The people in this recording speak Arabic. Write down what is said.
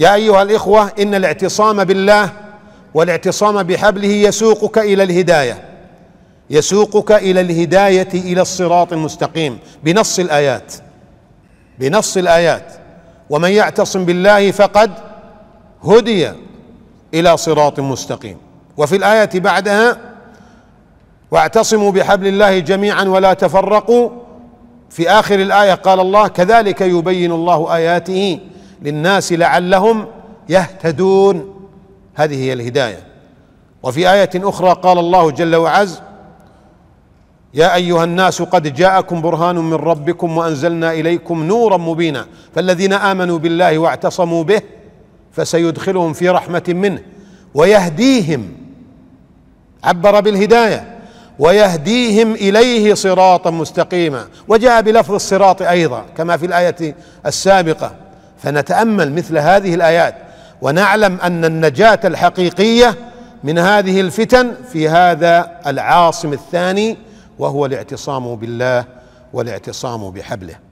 يا أيها الإخوة إن الاعتصام بالله والاعتصام بحبله يسوقك إلى الهداية. يسوقك إلى الهداية إلى الصراط المستقيم. بنص الآيات. بنص الآيات. ومن يعتصم بالله فقد هدي إلى صراط مستقيم. وفي الآية بعدها واعتصموا بحبل الله جميعا ولا تفرقوا. في آخر الآية قال الله كذلك يبين الله آياته للناس لعلهم يهتدون. هذه هي الهداية. وفي آية أخرى قال الله جل وعز يا أيها الناس قد جاءكم برهان من ربكم وأنزلنا إليكم نورا مبينا. فالذين آمنوا بالله واعتصموا به فسيدخلهم في رحمة منه. ويهديهم عبر بالهداية ويهديهم إليه صراطا مستقيما. وجاء بلفظ الصراط أيضا كما في الآية السابقة. فنتأمل مثل هذه الآيات ونعلم أن النجاة الحقيقية من هذه الفتن في هذا العاصم الثاني وهو الاعتصام بالله والاعتصام بحبله.